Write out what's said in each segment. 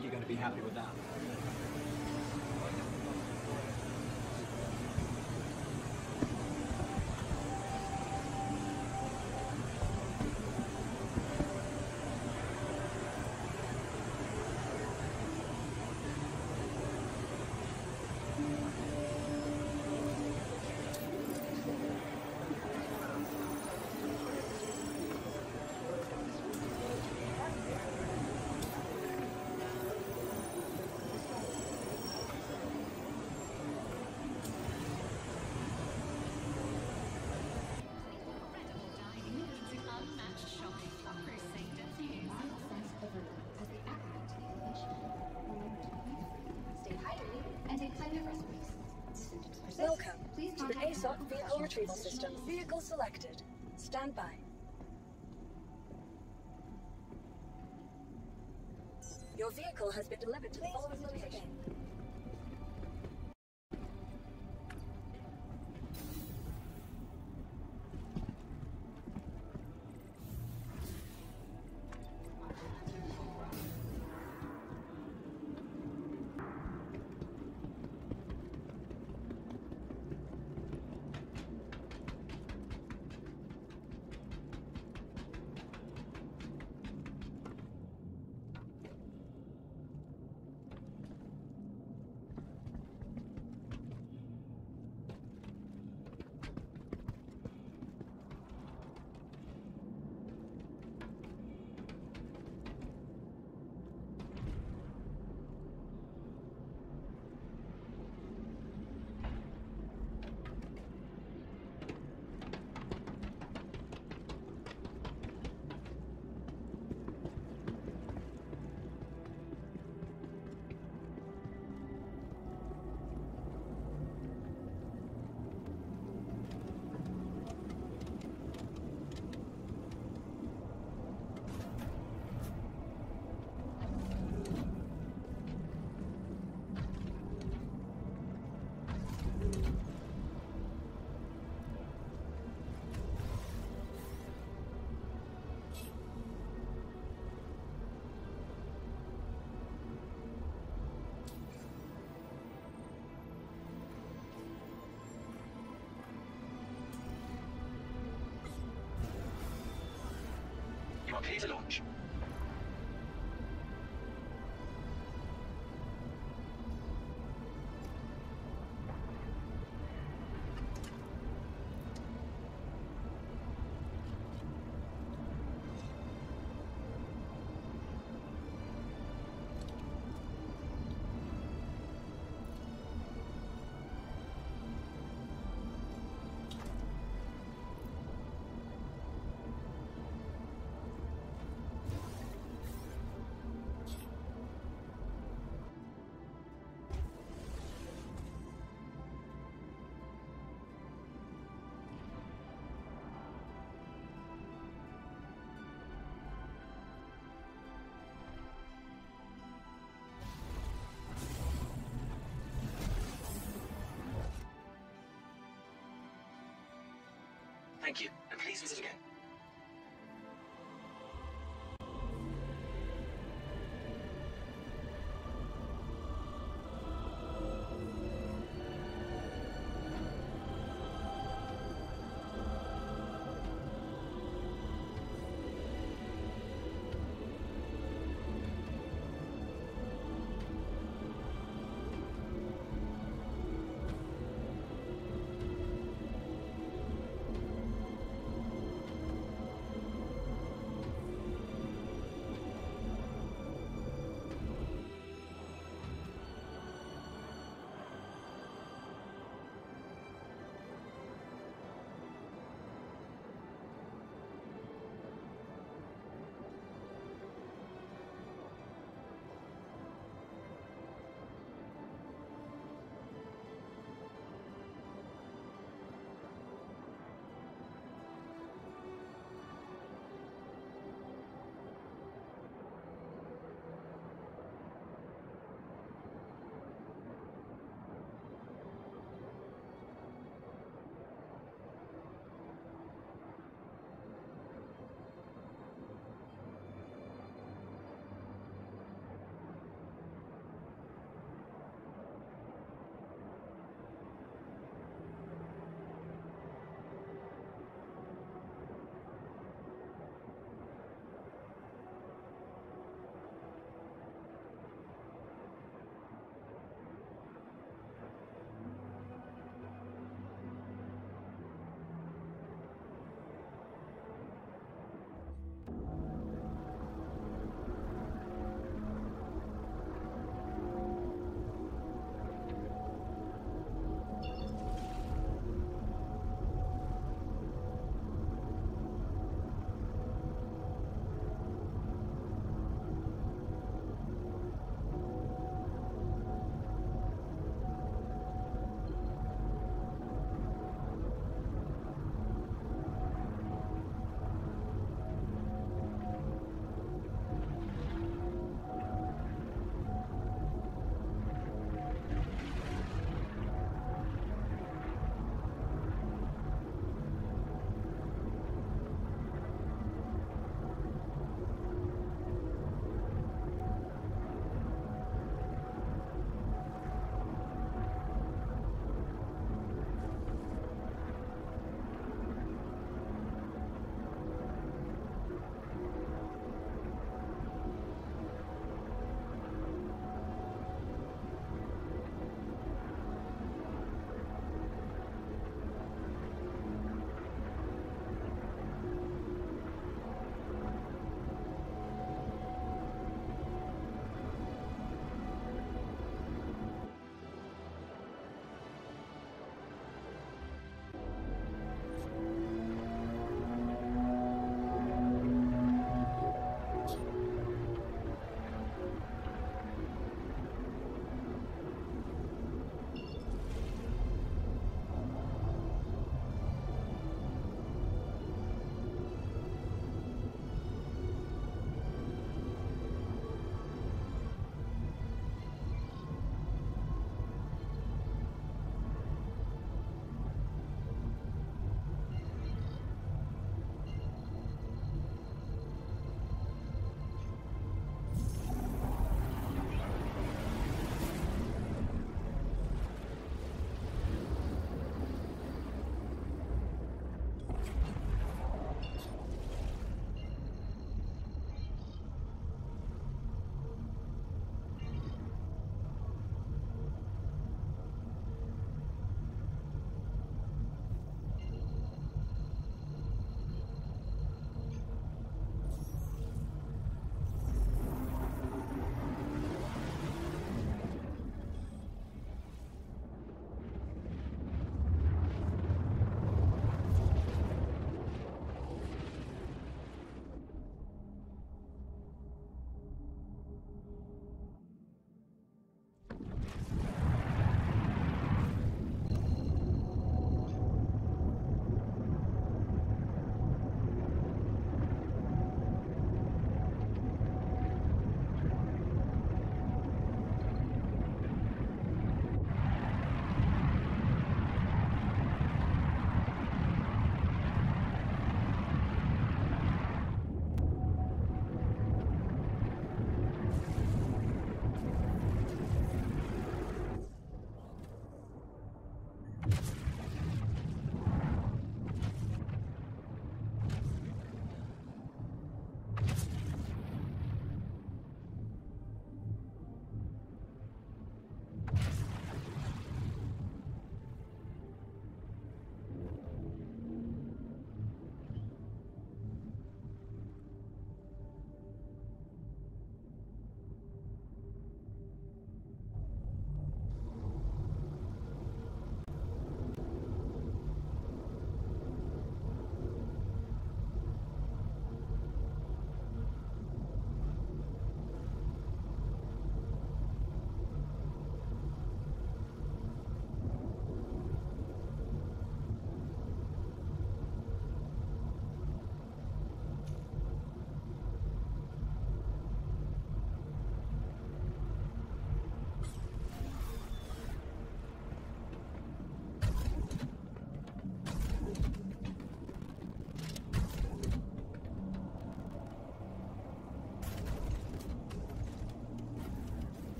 think you're going to be happy with that. Welcome to the ASOP Vehicle Retrieval System. Vehicle selected. Stand by. Your vehicle has been delivered to the following location. To launch. Thank you, and please visit again.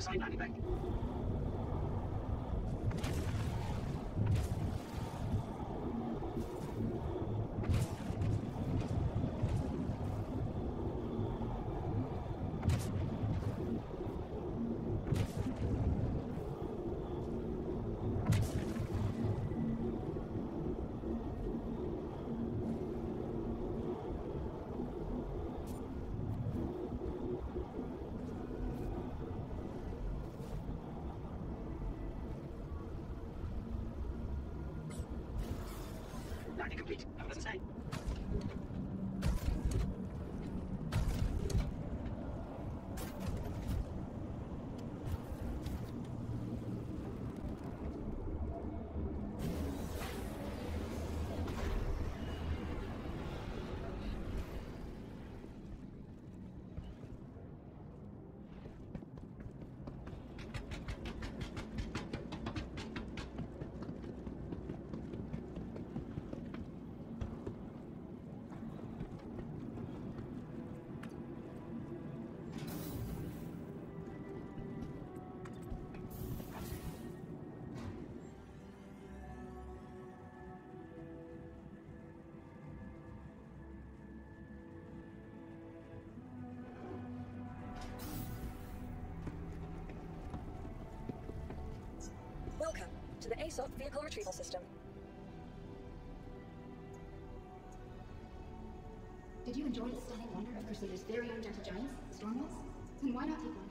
Complete assigned landing to the ASOP Vehicle Retrieval System. Did you enjoy the stunning wonder of Crusader's very own gentle giants, Stormwhales? Then why not take one